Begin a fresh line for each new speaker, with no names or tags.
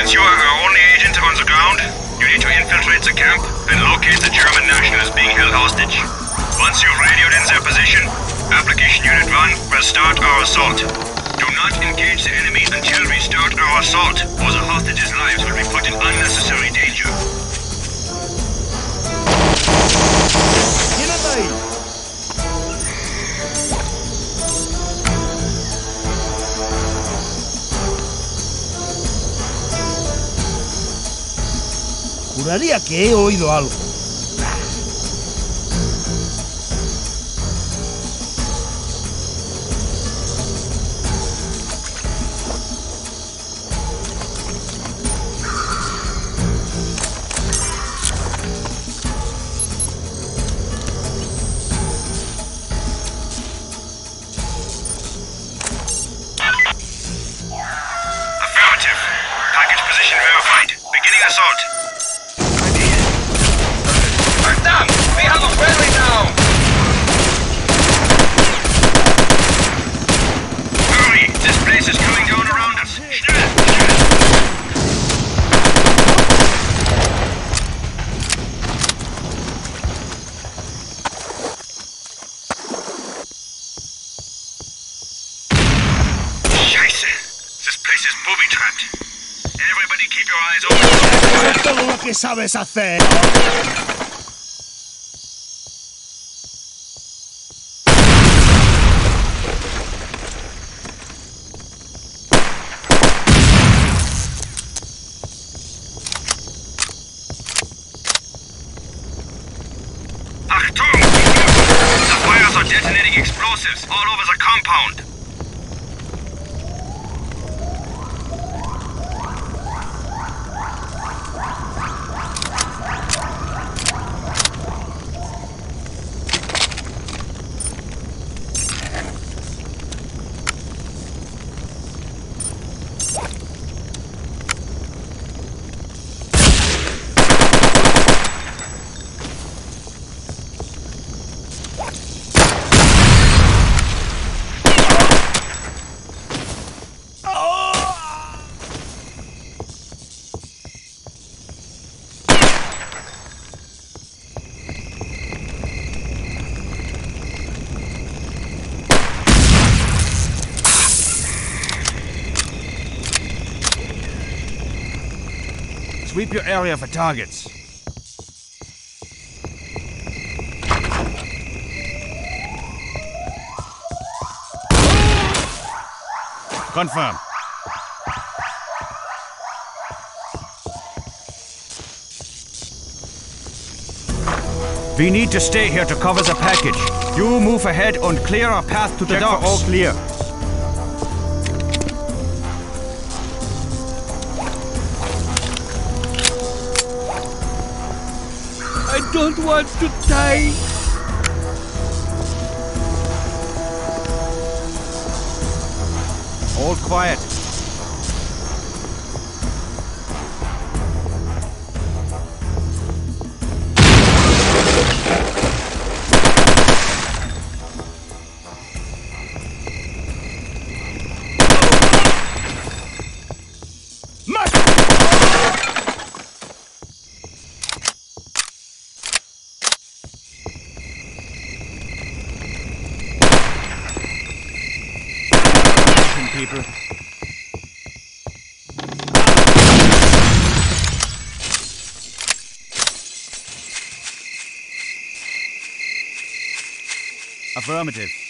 Since you are our only agent on the ground, you need to infiltrate the camp and locate the German nationals being held hostage. Once you've radioed in their position, Application Unit 1 will start our assault. Do not engage the enemy until we start our assault, or the hostages' lives will be put in unnecessary danger.
Juraría que he oído algo.
Affirmative. Package position verified. Beginning assault.
Que sabes hacer.
The fires are detonating explosives all over the compound.
Sweep your area for targets. Confirm. We need to stay here to cover the package. You move ahead and clear our path to the
Check for
docks.
all clear.
I want to die.
All quiet. Affirmative.